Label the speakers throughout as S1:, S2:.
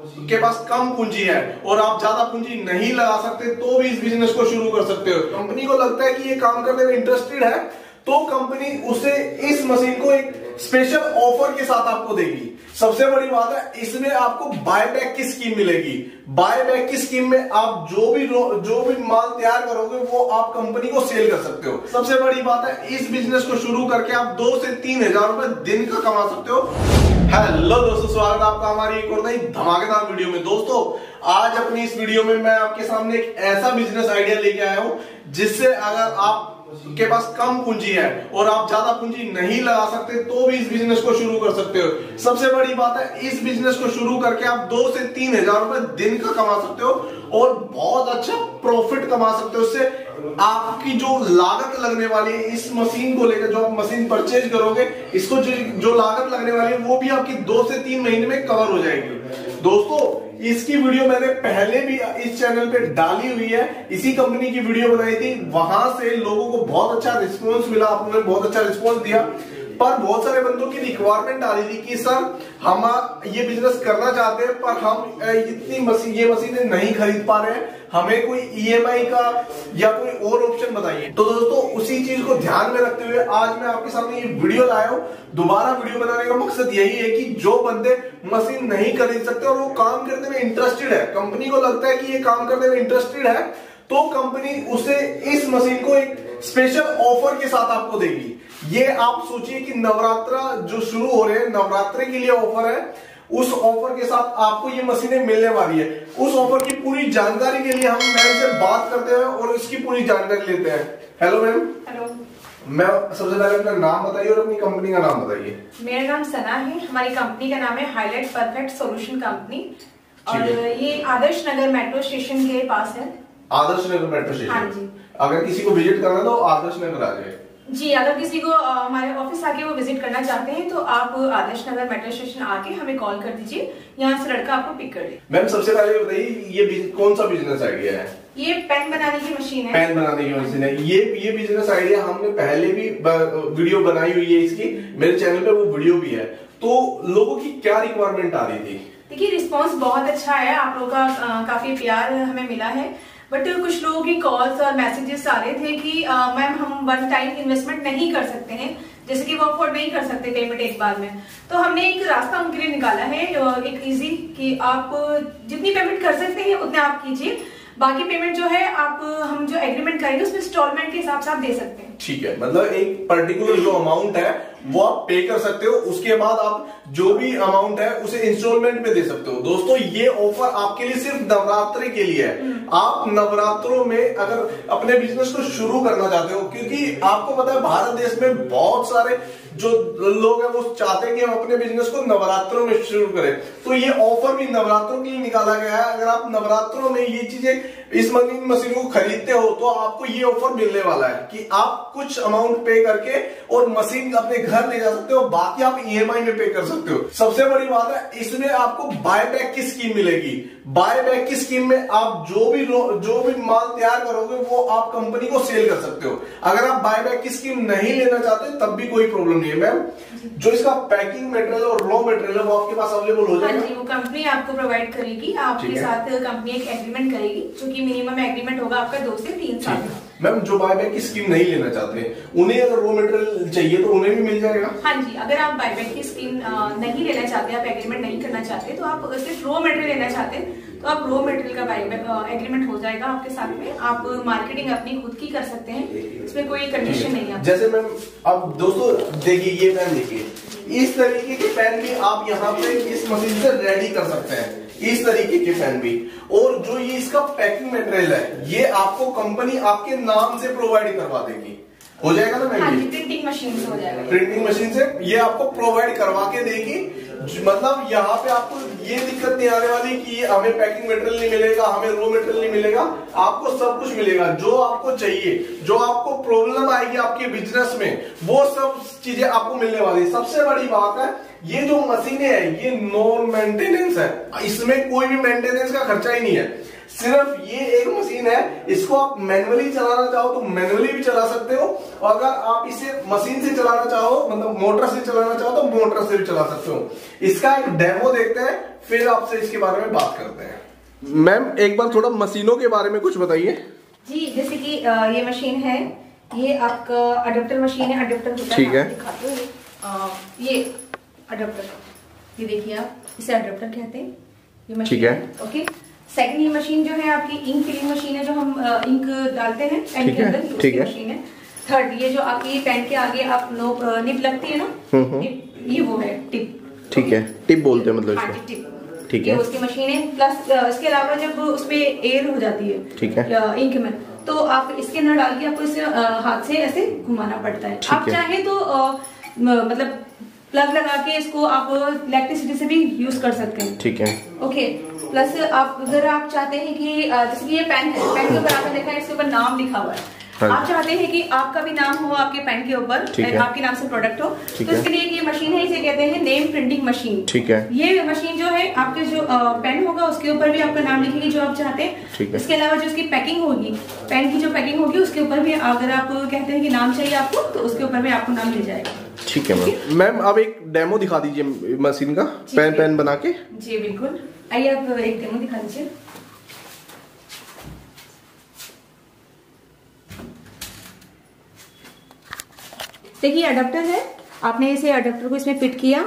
S1: के पास कम पूंजी है और आप ज़्यादा पूंजी नहीं लगा सकते तो भी इस बिज़नेस को शुरू कर सकते हो। कंपनी को लगता है कि ये काम करने में इंटरेस्टेड है तो कंपनी उसे इस मशीन को एक स्पेशल ऑफ़र के साथ आपको देगी। सबसे बड़ी बात है, इसमें आपको बायबैक की स्कीम मिलेगी। बायबैक की स्कीम में आप जो भी जो भी माल तैयार करोगे, वो आप कंपनी को सेल कर सकते हो। सबसे बड़ी बात है, इस बिज़नेस को शुरू करके आप दो से तीन हज़ार रुपए दिन का कमा सकते हो। हेलो दोस्तों, स्वागत है आपका हमारी एक और नई धमाकेदार वीडियो में। दोस्तों, आज अपनी इस वीडियो में मैं आपके सामने एक ऐसा बिज़नेस आइडिया लेके आया हूँ, जिससे अगर आप के पास कम पूंजी है और आप ज़्यादा पूंजी नहीं लगा सकते तो भी इस बिज़नेस को शुरू कर सकते हो। सबसे बड़ी बात है, इस बिज़नेस को शुरू करके आप दो से तीन हज़ार रुपए दिन का कमा सकते हो और बहुत अच्छा प्रॉफिट कमा सकते हो। उससे आपकी जो लागत लगने वाली है, इस मशीन को लेकर जो आप मशीन परचेज करोगे, इसको जो जो लागत लगने वाली है, वो भी आपकी दो से तीन महीने में कवर हो जाएगी। दोस्तों, इसकी वीडियो मैंने पहले भी इस चैनल पे डाली हुई है। इसी कंपनी की वीडियो बनाई थी। वहाँ से लोगों को बहुत अच्छा रिस्पॉन्स मिला, आपने बहुत अच्छा रिस्पॉन्स दिया। पर बहुत सारे बंदों की रिक्वायरमेंट आ रही थी कि, सर, हम, ये बिज़नेस करना चाहते हैं, पर हम इतनी मशीन ये मशीनें नहीं खरीद पा रहे हैं। हमें कोई ईएमआई का या कोई और ऑप्शन बताइए। तो दोस्तों, उसी चीज़ को ध्यान में रखते हुए आज मैं आपके सामने ये वीडियो लाया हूँ। दोबारा वीडियो बनाने का मकसद यही है कि जो बंदे मशीन नहीं खरीद सकते और वो काम करने में इंटरेस्टेड है कंपनी को लगता है कि ये काम करने में इंटरेस्टेड है तो कंपनी उसे इस मशीन को एक स्पेशल ऑफ़र के साथ आपको देगी। ये आप सोचिए कि नवरात्र जो शुरू हो रहे हैं नवरात्रे के लिए ऑफ़र है उस ऑफ़र के साथ आपको ये मशीनें मिलने वाली है। उस ऑफ़र की पूरी जानकारी के लिए हम मैम से बात करते हैं और इसकी पूरी जानकारी लेते हैं। हेलो मैम
S2: हेलो
S1: मैम सबसे पहले अपना नाम बताइए और अपनी कंपनी का नाम बताइए।
S2: मेरा नाम सना है। हमारी कंपनी का नाम है हाईलाइट परफेक्ट सॉल्यूशन कंपनी और ये आदर्श नगर मेट्रो स्टेशन के पास है।
S1: आदर्श नगर मेट्रो स्टेशन
S2: हाँ जी।
S1: अगर किसी को विज़िट करना तो आदर्श नगर आ जाए
S2: जी अगर किसी को हमारे ऑफ़िस आके वो विज़िट करना चाहते हैं तो आप आदर्श नगर मेट्रो स्टेशन आके हमें कॉल कर दीजिए। यहाँ से लड़का आपको पिक कर ले
S1: मैम सबसे पहले बताइए ये कौन सा बिज़नेस आइडिया है?
S2: ये पेन बनाने की मशीन है।
S1: पेन बनाने की मशीन है। ये ये बिज़नेस आइडिया हमने पहले भी वीडियो बनाई हुई है इसकी। मेरे चैनल पे वो वीडियो भी है। तो लोगों की क्या रिक्वायरमेंट आ रही थी?
S2: देखिए रिस्पांस बहुत अच्छा है। आप लोगों का काफ़ी प्यार हमें मिला है। बट कुछ लोगों की कॉल्स और मैसेजेस आ रहे थे कि मैम हम वन टाइम इन्वेस्टमेंट नहीं कर सकते हैं, जैसे कि वो अफोर्ड नहीं कर सकते पेमेंट एक बार में। तो हमने एक रास्ता उनके लिए निकाला है एक इजी कि आप जितनी पेमेंट कर सकते हैं उतने आप कीजिए। बाकी पेमेंट जो है आप हम जो एग्रीमेंट करेंगे उसमें इंस्टॉलमेंट के हिसाब से आप दे सकते हैं।
S1: ठीक है मतलब एक पर्टिकुलर जो अमाउंट है वो आप पे कर सकते हो उसके बाद आप जो भी अमाउंट है उसे इंस्टॉलमेंट पे दे सकते हो। दोस्तों ये ऑफ़र आपके लिए सिर्फ़ नवरात्रि के लिए है। हम्म। आप नवरात्रों में अगर अपने बिज़नेस को शुरू करना चाहते हो क्योंकि आपको पता है भारत देश में बहुत सारे जो लोग हैं, वो चाहते हैं कि हम अपने बिज़नेस को नवरात्रों में शुरू करें। तो ये ऑफ़र भी नवरात्रों के लिए निकाला गया है। अगर आप नवरात्रों में ये चीज़ें इस मशीन को खरीदते हो तो आपको ये ऑफ़र मिलने वाला है कि आप कुछ अमाउंट पे करके और मशीन अपने घर ले जा सकते हो, बाकी आप ईएमआई में पे कर सकते हो। सबसे बड़ी बात है, इसमें आपको बायबैक की स्कीम मिलेगी। बायबैक की स्कीम में आप जो भी जो भी माल तैयार करोगे, वो आप कंपनी को सेल कर सकते हो। अगर आप बायबैक की स्कीम नहीं लेना चाहते, तब भी कोई प्रॉब्लम नहीं। है मैम जो इसका पैकिंग मटेरियल और रॉ मटेरियल है वो आपके पास अवेलेबल हो जाएगा?
S2: हाँ जी वो कंपनी आपको प्रोवाइड करेगी। आपके साथ कंपनी एक एग्रीमेंट करेगी जो कि मिनिमम एग्रीमेंट होगा आपका दो से तीन साल का।
S1: मैम जो बायबैक की स्कीम नहीं लेना चाहते उन्हें अगर रॉ मटेरियल चाहिए तो उन्हें भी मिल जाएगा।
S2: हाँ जी अगर आप बायबैक की स्कीम नहीं लेना चाहते आप एग्रीमेंट नहीं करना चाहते तो आप सिर्फ़ रॉ मटेरियल लेना चाहते तो आप रॉ मटेरियल का बायबैक एग्रीमेंट हो जाएगा आपके साथ में। आप मार्केटिंग अपनी खुद की कर सकते हैं इसमें कोई कंडीशन नहीं है
S1: जैसे मैम अब दोस्तों देखिए ये पेन देखिए इस तरीके के पेन भी आप यहाँ पे इस मशीन से रेडी कर सकते हैं। इस तरीके के फ़ैन भी। और जो ये इसका पैकिंग मटेरियल है ये आपको कंपनी आपके नाम से प्रोवाइड करवा देगी। हो जाएगा ना मैम
S2: हाँ प्रिंटिंग मशीन से हो जाएगा।
S1: प्रिंटिंग मशीन से ये आपको प्रोवाइड करवा के देगी। मतलब यहाँ पे आपको ये दिक्कत नहीं आने वाली कि हमें पैकिंग मटेरियल नहीं मिलेगा, हमें रो मटेरियल नहीं मिलेगा, आपको सब कुछ मिलेगा, जो आपको चाहिए, जो आपको प्रॉब्लम आएगी आपके बिज़नेस में, वो सब चीज़ें आपको मिलने वाली सबसे बड़ी बात है, ये जो मशीनें है, ये नॉन मेंटेनेंस है। इसमें कोई भी मेंटेनेंस का खर्चा ही नहीं है। सिर्फ़ ये एक मशीन है इसको आप मैनुअली चलाना चाहो तो मैनुअली भी चला सकते हो और अगर आप इसे मशीन से चलाना चाहो मतलब मोटर से चलाना चाहो तो मोटर से भी चला सकते हो। इसका एक डेमो देखते हैं फिर आपसे इसके बारे में बात करते हैं। मैम एक बार थोड़ा मशीनों के बारे में कुछ बताइए।
S2: जी जैसे कि ये मशीन है ये आपका अडोप्टर मशीन है अडोप्टर
S1: ठीक है।
S2: ये अडोप्टर ये देखिए आप इसे अडोप्टर कहते हैं ये मशीन
S1: ठीक है।
S2: ओके सेकंड ये मशीन जो है आपकी इंक फिलिंग मशीन है जो हम इंक डालते हैं पेन के अंदर ठीक है। मशीन है। थर्ड ये जो आपकी पेन के आगे आप नो निप लगती है ना हम्म, हम्म। ये वो है टिप
S1: ठीक है टिप बोलते हैं मतलब हाँ
S2: टिप ठीक है। उसकी मशीन है प्लस इसके अलावा जब उसमें एयर हो जाती है
S1: ठीक है।
S2: इंक में तो आप इसके अंदर डाल के आपको इसे हाथ से ऐसे घुमाना पड़ता है। आप चाहे तो मतलब प्लग लगा के इसको आप इलेक्ट्रिसिटी से भी यूज़ कर सकते हैं।
S1: ठीक है।
S2: ओके प्लस आप अगर आप चाहते हैं कि जैसे ये पेन है पेन के ऊपर आपने देखा है, इसके ऊपर नाम लिखा हुआ हाँ। आप चाहते हैं कि आपका भी नाम हो आपके पेन के ऊपर आपके नाम से प्रोडक्ट हो तो इसके लिए ये मशीन है इसे कहते हैं नेम प्रिंटिंग मशीन
S1: ठीक है।
S2: ये मशीन जो है आपके जो पेन होगा उसके ऊपर भी आपका नाम लिखेगी जो आप चाहते हैं। इसके अलावा जो उसकी पैकिंग होगी पेन की जो पैकिंग होगी उसके ऊपर भी अगर आप कहते हैं कि नाम चाहिए आपको तो उसके ऊपर भी आपको नाम मिल जाएगा।
S1: ठीक है मैम मैम अब एक डेमो दिखा दीजिए मशीन का पेन पेन बना के।
S2: जी बिल्कुल। आइए आप एक डेमो दिखा दीजिए। देखिए अडेप्टर है। आपने इसे अडेप्टर को इसमें फिट किया।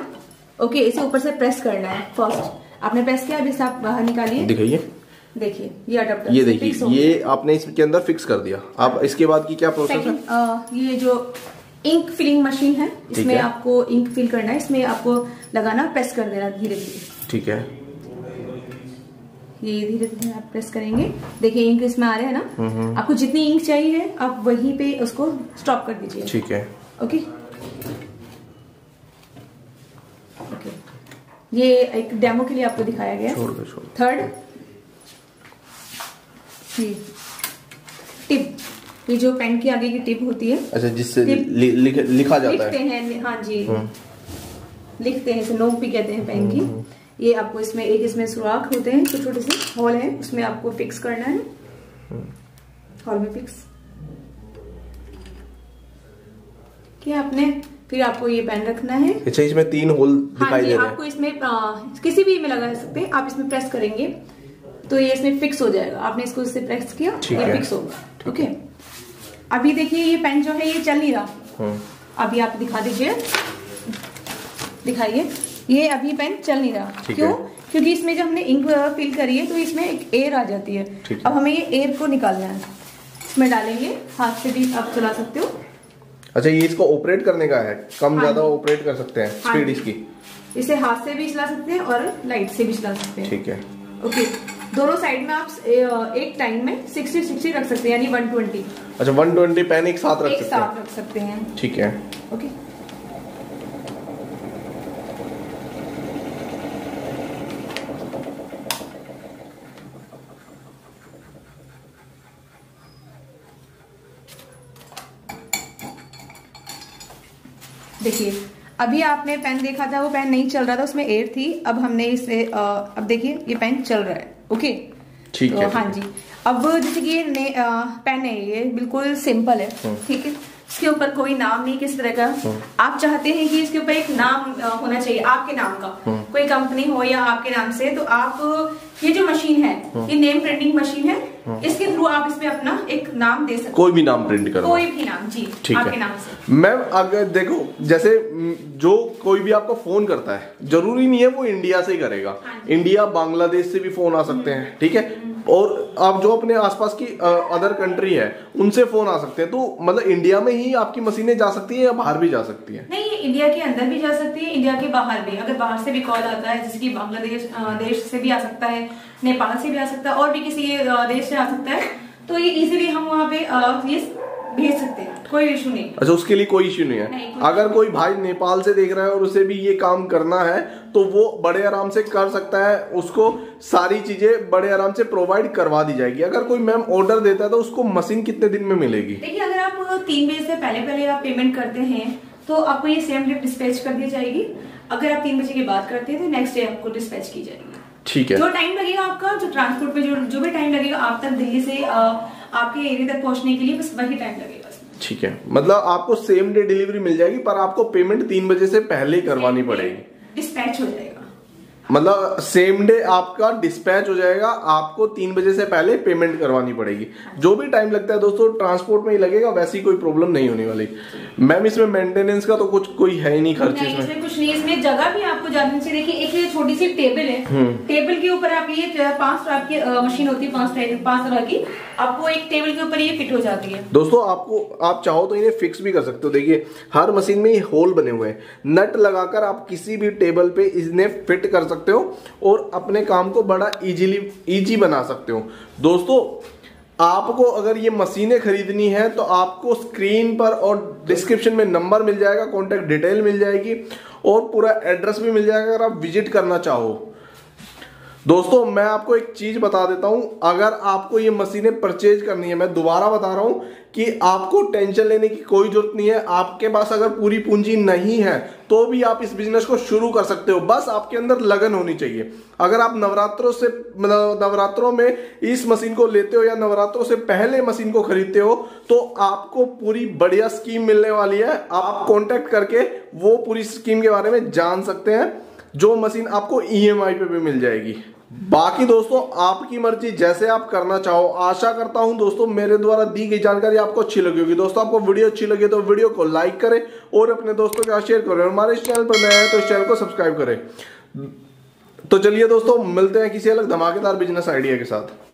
S2: ओके इसे ऊपर से प्रेस करना है फ़र्स्ट आपने प्रेस किया अभी आप बाहर निकालिए।
S1: दिखाइए।
S2: देखिए ये अडेप्टर
S1: ये देखिए ये आपने इसके अंदर फिक्स कर दिया। अब इसके बाद की क्या प्रोसेस है?
S2: आ, ये जो इंक फिलिंग मशीन है इसमें है। आपको इंक फिल करना है। इसमें आपको लगाना प्रेस कर देना धीरे धीरे।
S1: ठीक है।
S2: ये धीरे धीरे आप प्रेस करेंगे। देखिए इंक इसमें आ रहे हैं ना? हम्म, हम्म। आपको जितनी इंक चाहिए आप वहीं पे उसको स्टॉप कर दीजिए।
S1: ठीक है।
S2: ओके ओके ये एक डेमो के लिए आपको दिखाया गया। थर्ड टिप ये जो पेन की आगे की टिप होती है।
S1: अच्छा जिससे लि, लिख, लिखा जाता
S2: लिखते है हैं हाँ जी। हम्म। लिखते हैं इसे नोक भी कहते हैं पेन की। हम्म। ये आपको इसमें एक इसमें सुराख होते हैं छोटे छोटे से। हॉल है उसमें आपको फिक्स करना है। हॉल में फिक्स किया आपने फिर आपको ये पेन रखना है।
S1: अच्छा इसमें तीन होल हाँ दिखाई दे रहे हैं।
S2: आपको इसमें आ, किसी भी में लगा सकते हैं। आप इसमें प्रेस करेंगे तो ये इसमें फिक्स हो जाएगा। आपने इसको इससे प्रेस किया ये फिक्स होगा ओके अभी देखिए ये पेन जो है ये चल नहीं रहा। हम्म। अभी आप दिखा दीजिए। दिखाइए। ये अभी पेन चल नहीं रहा। क्यों? क्योंकि इसमें जब हमने इंक फिल करी है तो इसमें एक एयर आ जाती है। अब हमें ये एयर को निकालना है। इसमें डालेंगे। हाथ से भी आप चला सकते हो।
S1: अच्छा ये इसको ऑपरेट करने का है? कम हाँ ज़्यादा ऑपरेट कर सकते हैं हाँ स्पीड इसकी?
S2: इसे हाथ से भी चला सकते हैं और लाइट से भी चला सकते हैं।
S1: ठीक है।
S2: ओके दोनों साइड में आप एक टाइम में सिक्सटी सिक्सटी रख सकते हैं यानी वन ट्वेंटी
S1: अच्छा वन ट्वेंटी पेन एक साथ रख
S2: एक सकते साथ रख सकते हैं।
S1: ठीक है।
S2: ओके देखिए अभी आपने पेन देखा था वो पेन नहीं चल रहा था उसमें एयर थी। अब हमने इसे अब देखिए ये पेन चल रहा है। ओके
S1: ठीक तो, है
S2: हाँ जी। अब जैसे कि ये पेन है ये बिल्कुल सिंपल है। हम्म। ठीक है? इसके ऊपर कोई नाम नहीं किस तरह का? हम्म। आप चाहते हैं कि इसके ऊपर एक नाम होना चाहिए आपके नाम का। हम्म। कोई कंपनी हो या आपके नाम से तो आप ये जो मशीन है हम्म। ये नेम प्रिंटिंग मशीन है इसके थ्रू आप इसमें अपना एक नाम दे सकते
S1: कोई भी नाम प्रिंट करो
S2: कोई भी नाम जी आपके नाम से।
S1: मैम अगर देखो जैसे जो कोई भी आपको फ़ोन करता है ज़रूरी नहीं है वो इंडिया से ही करेगा। हाँ इंडिया बांग्लादेश से भी फ़ोन आ सकते हैं ठीक है? और आप जो अपने आसपास की अदर कंट्री है, उनसे फ़ोन आ सकते हैं। तो मतलब इंडिया में ही आपकी मशीनें जा सकती है या बाहर भी जा सकती है?
S2: नहीं इंडिया के अंदर भी जा सकती है इंडिया के बाहर भी। अगर बाहर से भी कॉल आता है जैसे कि बांग्लादेश देश से भी आ सकता है, नेपाल से भी आ सकता है, और भी किसी देश से आ सकता है तो ये इजीली हम वहाँ पे भेज सकते हैं। कोई इशू नहीं।
S1: अच्छा उसके लिए कोई इशू नहीं है। नहीं, कोई अगर कोई भाई नेपाल से देख रहा है और उसे भी ये काम करना है तो वो बड़े आराम से कर सकता है उसको सारी चीज़ें बड़े आराम से प्रोवाइड करवा दी जाएगी। अगर कोई मैम ऑर्डर देता है तो उसको मशीन कितने दिन में मिलेगी?
S2: देखिए अगर आप तीन बजे से पहले पहले आप पेमेंट करते हैं तो आपको ये सेम डे डिस्पैच कर दी जाएगी। अगर आप तीन बजे की बात करते हैं तो नेक्स्ट डे आपको डिस्पैच की जाएगी।
S1: ठीक है।
S2: जो टाइम लगेगा आपका जो ट्रांसपोर्ट पे जो जो भी टाइम लगेगा आप तक दिल्ली से आ, आपके एरिया तक पहुँचने के लिए बस वही टाइम लगेगा।
S1: ठीक है। मतलब आपको सेम डे डिलीवरी मिल जाएगी पर आपको पेमेंट तीन बजे से पहले ही करवानी पड़ेगी।
S2: डिस्पैच हो। जाएगा
S1: मतलब सेम डे आपका डिस्पैच हो जाएगा आपको तीन बजे से पहले पेमेंट करवानी पड़ेगी। जो भी टाइम लगता है दोस्तों ट्रांसपोर्ट में ही लगेगा वैसी कोई प्रॉब्लम नहीं होने वाली। मैम इसमें मेंटेनेंस का तो कुछ कोई है ही नहीं खर्च
S2: नहीं इसमें। कुछ नहीं इसमें जगह भी आपको जाननी चाहिए। देखिए एक ये छोटी सी टेबल है।
S1: हम्म।
S2: टेबल के ऊपर आप ये पाँच तरह की मशीन होती है पाँच तरह पाँच तरह की। आपको एक टेबल के ऊपर ये फिट हो जाती है।
S1: दोस्तों आपको आप चाहो तो इन्हें फिक्स भी कर सकते हो। देखिए हर मशीन में ये होल बने हुए हैं। नट लगाकर आप किसी भी टेबल पे इन्हें फिट कर सकते हो और अपने काम को बड़ा इजीली इजी बना सकते हो। दोस्तों, आपको अगर ये मशीनें खरीदनी है तो आपको स्क्रीन पर और डिस्क्रिप्शन में नंबर मिल जाएगा कॉन्टेक्ट डिटेल मिल जाएगी और पूरा एड्रेस भी मिल जाएगा अगर आप विज़िट करना चाहो। दोस्तों, मैं आपको एक चीज़ बता देता हूँ। अगर आपको ये मशीनें परचेज करनी है, मैं दोबारा बता रहा हूँ कि आपको टेंशन लेने की कोई ज़रूरत नहीं है, आपके पास अगर पूरी पूंजी नहीं है तो भी आप इस बिज़नेस को शुरू कर सकते हो। बस आपके अंदर लगन होनी चाहिए। अगर आप नवरात्रों से मतलब नवरात्रों में इस मशीन को लेते हो या नवरात्रों से पहले मशीन को खरीदते हो तो आपको पूरी बढ़िया स्कीम मिलने वाली है। आप कॉन्टेक्ट करके वो पूरी स्कीम के बारे में जान सकते हैं, जो मशीन आपको ईएमआई पे भी मिल जाएगी। बाकी दोस्तों, आपकी मर्ज़ी, जैसे आप करना चाहो। आशा करता हूँ दोस्तों, मेरे द्वारा दी गई जानकारी आपको अच्छी लगी होगी। दोस्तों, आपको वीडियो अच्छी लगी तो वीडियो को लाइक करें और अपने दोस्तों के साथ शेयर करें। हमारे इस चैनल पर नया है तो इस चैनल को सब्सक्राइब करें। तो चलिए दोस्तों, मिलते हैं किसी अलग धमाकेदार बिज़नेस आइडिया के साथ।